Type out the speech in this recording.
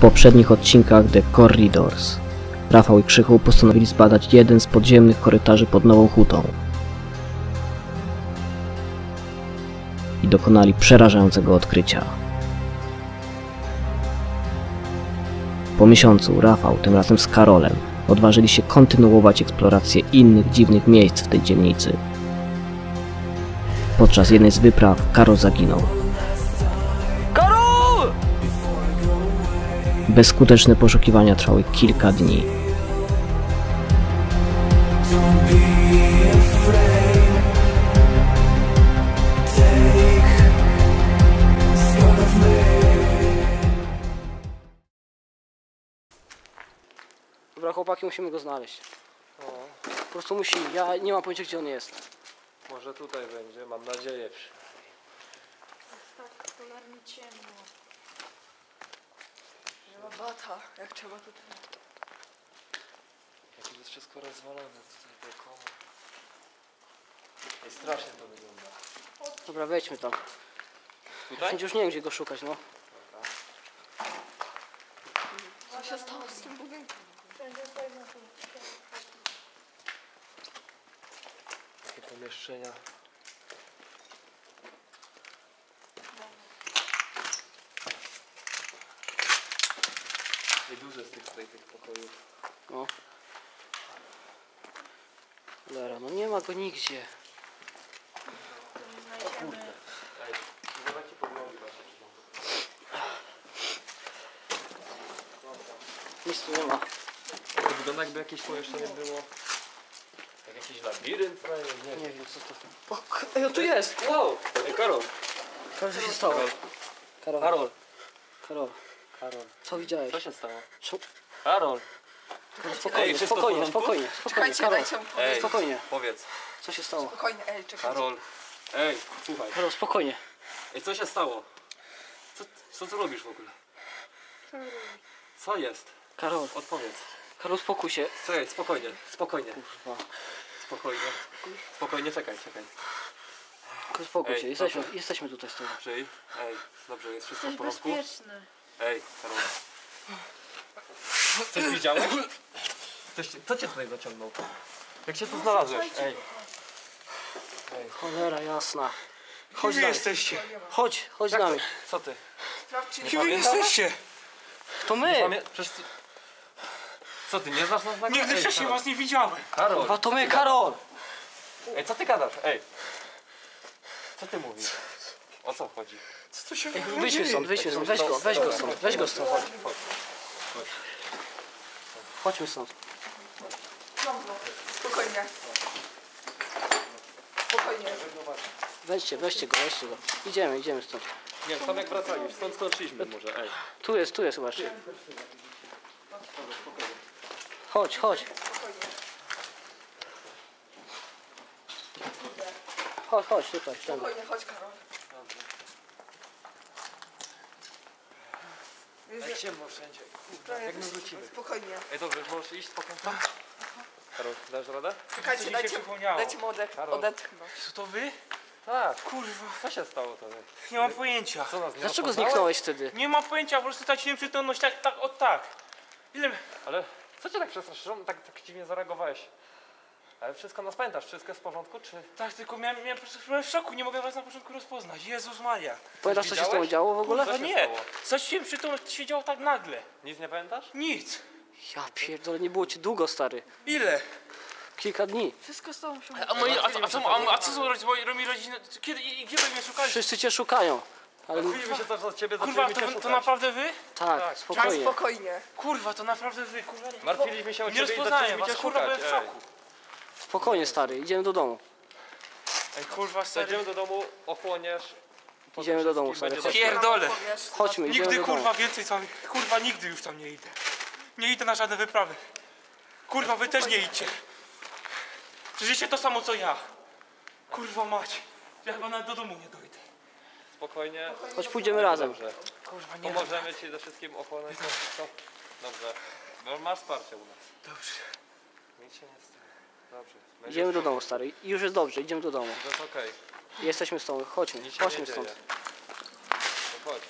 poprzednich odcinkach The Corridors Rafał i Krzychu postanowili zbadać jeden z podziemnych korytarzy pod Nową Hutą i dokonali przerażającego odkrycia. Po miesiącu Rafał, tym razem z Karolem, odważyli się kontynuować eksplorację innych dziwnych miejsc w tej dzielnicy. Podczas jednej z wypraw Karol zaginął. Bezskuteczne poszukiwania trwały kilka dni. Dobra, chłopaki, musimy go znaleźć. Po prostu musimy. Ja nie mam pojęcia, gdzie on jest. Może tutaj będzie, mam nadzieję. Tak, cholernie ciemno. Bata, jak trzeba tutaj. Jak to jest wszystko rozwalone tutaj dookoła. I strasznie to wygląda. Dobra, wejdźmy tam. Tutaj? Już nie wiem, gdzie go szukać, no. Co się stało z tym budynkiem? Takie pomieszczenia. Duże z tych, tutaj, tych pokojów. No. Cholera, no nie ma go nigdzie. Nogi wasze. Nic tu nie ma. To wygląda jakby jakieś pomieszczenie było. Jak jakiś labirynt, nie, nie. Wiem, co to... O, k- Ej, tu jest! Wow! Ej, Karol! Karol, co się stało? Karol, Karol! Karol, Karol! co widziałeś? Co się stało? Co? Karol! Karol, spokojnie, Ej, wszystko w spokojnie, porządku? spokojnie, spokojnie, Czekajcie, Karol, dajcie mu powiedzieć. spokojnie. Powiedz. Co się stało? Spokojnie, ej, czekajcie. Karol! Ej, słuchaj. Karol, spokojnie. Ej, co się stało? Co, co tu robisz w ogóle? Co jest? Karol, Odpowiedz. Karol, spokój się. Co jest? Spokojnie, spokojnie, Kurwa. spokojnie. Spokojnie, czekaj, czekaj. Karol, spokój Ej, się, jesteśmy, jesteśmy tutaj z tobą. Żyj. Ej, dobrze, jest wszystko w Jesteś porządku? bezpieczny. Ej, Karol. Coś widziałeś? Coś, co cię tutaj zaciągnął? Jak się tu znalazłeś? Ej. Cholera jasna. Chodź nami. jesteście? Chodź, chodź z Jak to? nami. Co ty? Sprawdźcie. Kim wy jesteście? To my! Pamię... Przecież ty... Co ty, nie znasz nas na Nigdy Ej, wcześniej Karol. was nie widziałem. Karol. Kurwa, to my, Karol! Ej, co ty gadasz? Ej. Co ty mówisz? O co chodzi? Co tu się w wyjdźmy stąd, wyjdźmy stąd, weź go, weź go stąd, weź go stąd. Chodź, chodź. Chodźmy stąd. Dobra, Spokojnie. Spokojnie. Weźcie, weźcie go, weźcie go. Idziemy, idziemy stąd. Nie wiem, tam jak wracaliśmy, stąd skończyliśmy może, ej. Tu jest, tu jest, zobacz. Chodź, chodź. Chodź, chodź, tutaj, tam. Spokojnie, chodź Karol. Jak ciemno wszędzie. Prawie jak my wrócimy? Spokojnie. Ej, dobrze, możesz iść spokojnie tam? Karol, dasz radę? Czekajcie, się dajcie, dajcie mu odech, Karol. odetchnąć. Co to wy? Tak. Kurwa, Co się stało to? nie mam pojęcia. Co nas nie Dlaczego rozpoznałeś? zniknąłeś wtedy? Nie mam pojęcia, po prostu straciłem przytomność tak, tak, o tak. Ile... Ale co cię tak przestraszyło? Tak, tak dziwnie zareagowałeś? Ale wszystko nas pamiętasz, wszystko jest w porządku, czy... Tak, tylko miałem, miałem po prostu byłem w szoku, nie mogę was na początku rozpoznać. Jezus Maria. Pamiętasz, co się z tobą działo w ogóle? Kurwa, się nie. stało? Straciłem przytomność, to się działo tak nagle. Nic nie pamiętasz? Nic. Ja pierdolę, nie było ci długo, stary. Ile? Kilka dni. Wszystko z tobą się A, moi, a, co- a, co, a, a co rodzice, moi, moi rodziny? Kiedy i, i gdzie wy mnie szukaliście? Wszyscy cię szukają. Ale Chwilimy się też od ciebie, Kurwa, zaczęliśmy to, cię to szukać. naprawdę wy? tak, tak. spokojnie. Spokojnie. Kurwa, to naprawdę wy, kurwa. Nie, Martwiliśmy się o nie ciebie i rozpoznałem zaczęliśmy was, cię kurwa, szukać. byłem w Ej. szoku. Spokojnie, stary, idziemy do domu. Ej, kurwa, stary. Zajdziemy do domu, ochłoniesz. Idziemy do domu, stary. Chodź. Pierdolę. Chodźmy, idziemy Nigdy do domu. kurwa więcej tam, kurwa nigdy już tam nie idę. Nie idę na żadne wyprawy. Kurwa wy też nie idźcie. Przeżyjcie to samo co ja. Kurwa mać. Ja chyba nawet do domu nie dojdę. Spokojnie. Chodź, pójdziemy razem. Dobrze. Kurwa nie Pomożemy ci ze wszystkim ochłonąć. Co? Dobrze. No, masz wsparcie u nas. Dobrze. Nic się nie stało. Dobrze. Idziemy do domu, stary. Już jest dobrze, idziemy do domu. To jest okej. Jesteśmy tobą, chodźmy, Nic się chodźmy dzieje. stąd. No chodź,